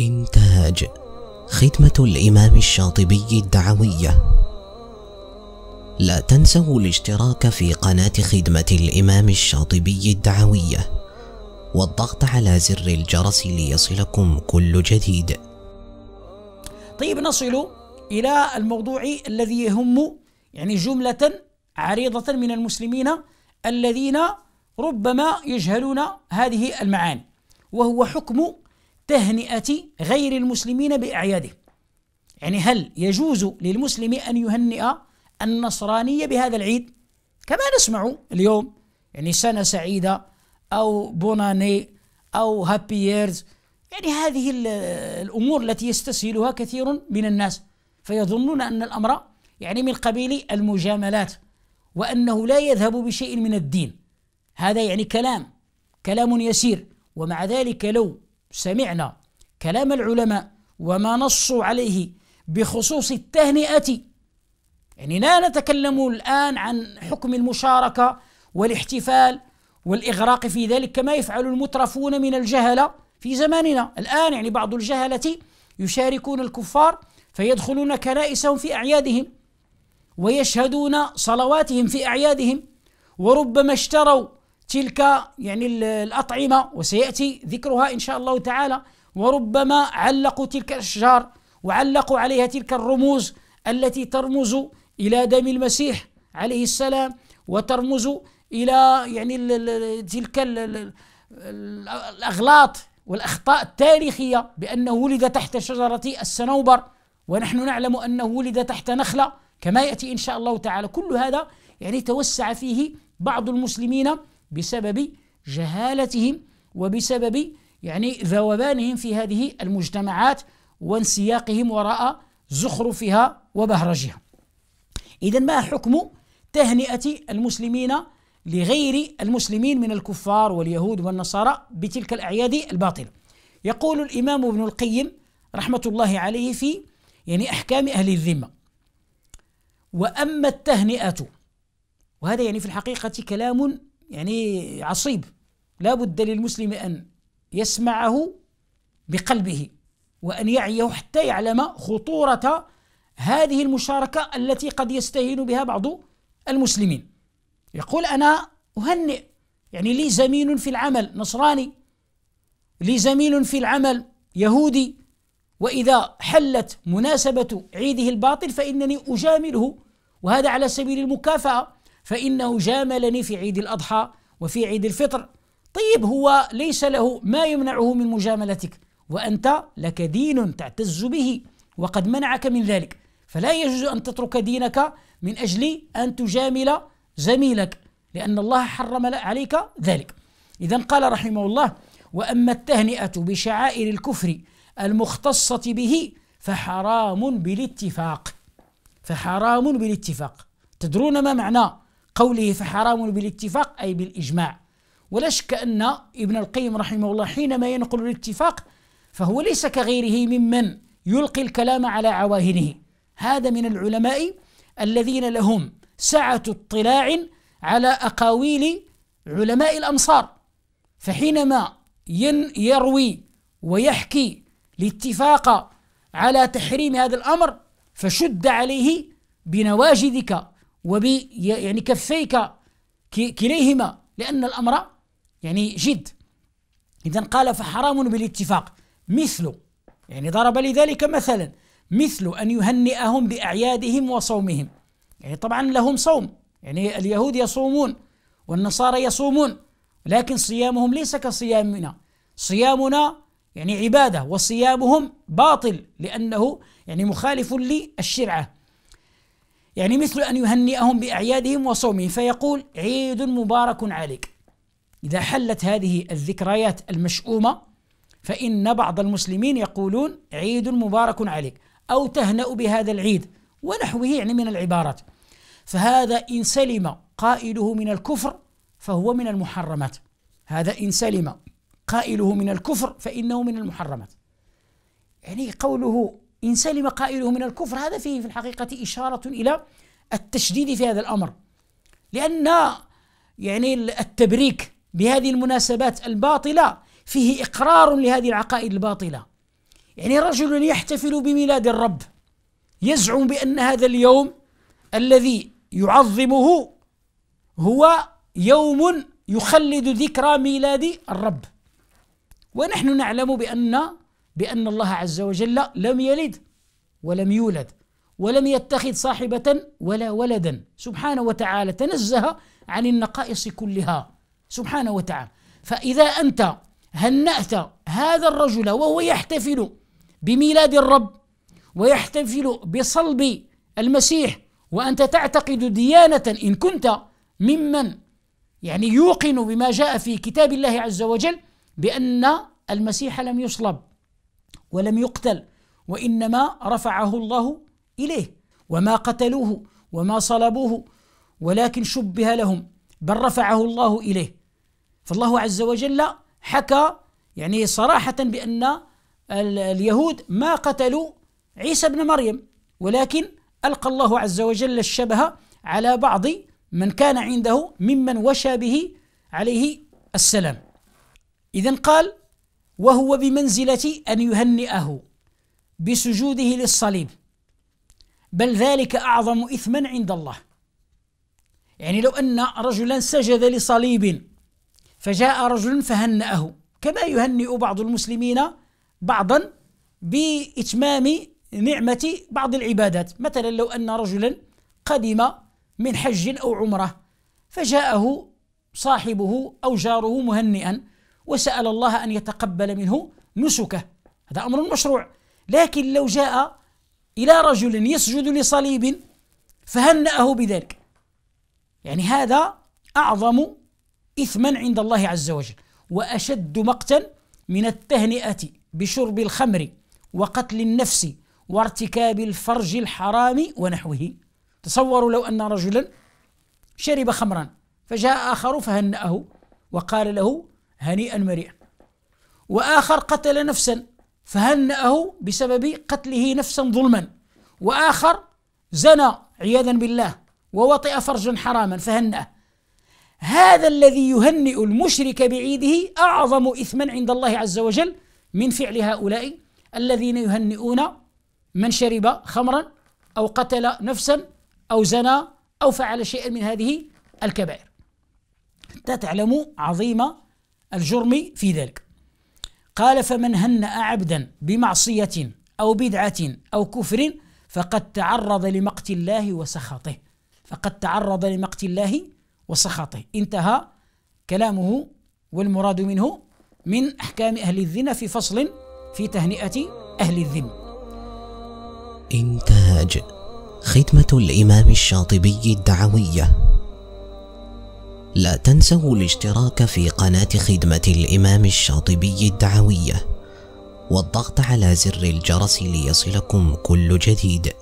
إنتاج خدمة الإمام الشاطبي الدعوية. لا تنسوا الاشتراك في قناة خدمة الإمام الشاطبي الدعوية والضغط على زر الجرس ليصلكم كل جديد. طيب نصل إلى الموضوع الذي يهم يعني جملة عريضة من المسلمين الذين ربما يجهلون هذه المعاني وهو حكم تهنئة غير المسلمين بأعيادهم يعني هل يجوز للمسلم أن يهنئ النصرانية بهذا العيد؟ كما نسمع اليوم يعني سنة سعيدة أو بوناني أو هابي ييرز. يعني هذه الأمور التي يستسهلها كثير من الناس. فيظنون أن الأمر يعني من قبيل المجاملات وأنه لا يذهب بشيء من الدين. هذا يعني كلام كلام يسير. ومع ذلك لو سمعنا كلام العلماء وما نصوا عليه بخصوص التهنئة. يعني لا نتكلم الآن عن حكم المشاركة والاحتفال والإغراق في ذلك كما يفعل المترفون من الجهلة في زماننا. الآن يعني بعض الجهلة يشاركون الكفار فيدخلون كنائسهم في أعيادهم ويشهدون صلواتهم في أعيادهم وربما اشتروا تلك يعني الأطعمة وسيأتي ذكرها إن شاء الله تعالى. وربما علقوا تلك الأشجار وعلقوا عليها تلك الرموز التي ترمز إلى دم المسيح عليه السلام وترمز إلى يعني تلك الأغلاط والأخطاء التاريخية بأنه ولد تحت شجرة السنوبر. ونحن نعلم أنه ولد تحت نخلة كما يأتي إن شاء الله تعالى. كل هذا يعني توسع فيه بعض المسلمين بسبب جهالتهم وبسبب يعني ذوبانهم في هذه المجتمعات وانسياقهم وراء زخرفها وبهرجها. إذا ما حكم تهنئة المسلمين لغير المسلمين من الكفار واليهود والنصارى بتلك الأعياد الباطلة؟ يقول الإمام ابن القيم رحمة الله عليه في يعني أحكام أهل الذمة وأما التهنئة وهذا يعني في الحقيقة كلام يعني عصيب. لا بد للمسلم أن يسمعه بقلبه وأن يعيه حتى يعلم خطورة هذه المشاركة التي قد يستهين بها بعض المسلمين. يقول أنا أهنئ يعني لي زميل في العمل نصراني لي زميل في العمل يهودي وإذا حلت مناسبة عيده الباطل فإنني أجامله وهذا على سبيل المكافأة. فإنه جاملني في عيد الأضحى وفي عيد الفطر. طيب هو ليس له ما يمنعه من مجاملتك وأنت لك دين تعتز به وقد منعك من ذلك. فلا يجوز أن تترك دينك من أجل أن تجامل زميلك لأن الله حرم عليك ذلك. إذا قال رحمه الله وأما التهنئة بشعائر الكفر المختصة به فحرام بالاتفاق. فحرام بالاتفاق. تدرون ما معنى قوله فحرام بالاتفاق أي بالإجماع. ولا شك أن ابن القيم رحمه الله حينما ينقل الاتفاق فهو ليس كغيره ممن يلقي الكلام على عواهنه. هذا من العلماء الذين لهم سعة اطلاع على أقاويل علماء الأمصار فحينما يروي ويحكي الاتفاق على تحريم هذا الأمر فشد عليه بنواجذك وب يعني كفيك كليهما لأن الأمر يعني جد. إذا قال فحرام بالاتفاق. مثل يعني ضرب لذلك مثلا. مثل أن يهنئهم بأعيادهم وصومهم. يعني طبعا لهم صوم. يعني اليهود يصومون والنصارى يصومون لكن صيامهم ليس كصيامنا. صيامنا يعني عبادة وصيامهم باطل لأنه يعني مخالف للشرعة. يعني مثل أن يهنئهم بأعيادهم وصومهم فيقول عيد مبارك عليك. إذا حلت هذه الذكريات المشؤومة فإن بعض المسلمين يقولون عيد مبارك عليك أو تهنأ بهذا العيد ونحوه يعني من العبارات. فهذا إن سلم قائله من الكفر فهو من المحرمات. هذا إن سلم قائله من الكفر فإنه من المحرمات. يعني قوله إن سلم قائله من الكفر هذا فيه في الحقيقة إشارة إلى التشديد في هذا الأمر. لأن يعني التبريك بهذه المناسبات الباطلة فيه إقرار لهذه العقائد الباطلة. يعني رجل يحتفل بميلاد الرب يزعم بأن هذا اليوم الذي يعظمه هو يوم يخلد ذكرى ميلاد الرب. ونحن نعلم بأن بأن الله عز وجل لم يلد ولم يولد ولم يتخذ صاحبة ولا ولدا. سبحانه وتعالى تنزه عن النقائص كلها. سبحانه وتعالى. فإذا أنت هنأت هذا الرجل وهو يحتفل بميلاد الرب ويحتفل بصلب المسيح وأنت تعتقد ديانة إن كنت ممن يعني يوقن بما جاء في كتاب الله عز وجل بأن المسيح لم يصلب. ولم يقتل وإنما رفعه الله إليه وما قتلوه وما صلبوه ولكن شبه لهم بل رفعه الله إليه. فالله عز وجل حكى يعني صراحة بأن اليهود ما قتلوا عيسى ابن مريم ولكن ألقى الله عز وجل الشبه على بعض من كان عنده ممن وشى به عليه السلام. إذا قال وهو بمنزلة أن يهنئه بسجوده للصليب. بل ذلك أعظم إثما عند الله. يعني لو أن رجلا سجد لصليب فجاء رجل فهنأه. كما يهنئ بعض المسلمين بعضا بإتمام نعمة بعض العبادات. مثلا لو أن رجلا قدم من حج أو عمرة فجاءه صاحبه أو جاره مهنئا. وسأل الله أن يتقبل منه نسكه. هذا أمر مشروع. لكن لو جاء إلى رجل يسجد لصليب فهنأه بذلك. يعني هذا أعظم إثما عند الله عز وجل. وأشد مقتا من التهنئة بشرب الخمر وقتل النفس وارتكاب الفرج الحرام ونحوه. تصوروا لو أن رجلا شرب خمرا فجاء آخر فهنأه وقال له هنيئا مريئا. وآخر قتل نفسا فهنأه بسبب قتله نفسا ظلما. وآخر زنى عياذا بالله ووطئ فرجا حراما فهنأه. هذا الذي يهنئ المشرك بعيده أعظم إثما عند الله عز وجل من فعل هؤلاء الذين يهنئون من شرب خمرا أو قتل نفسا أو زنى أو فعل شيئا من هذه الكبائر. حتى تعلموا عظيم الجرم في ذلك. قال فمن هنأ عبدا بمعصية أو بدعة أو كفر فقد تعرض لمقت الله وسخطه فقد تعرض لمقت الله وسخطه انتهى كلامه والمراد منه من أحكام أهل الذنة في فصل في تهنئة أهل الذم إنتاج خدمة الإمام الشاطبي الدعوية. لا تنسوا الاشتراك في قناة خدمة الإمام الشاطبي الدعوية والضغط على زر الجرس ليصلكم كل جديد.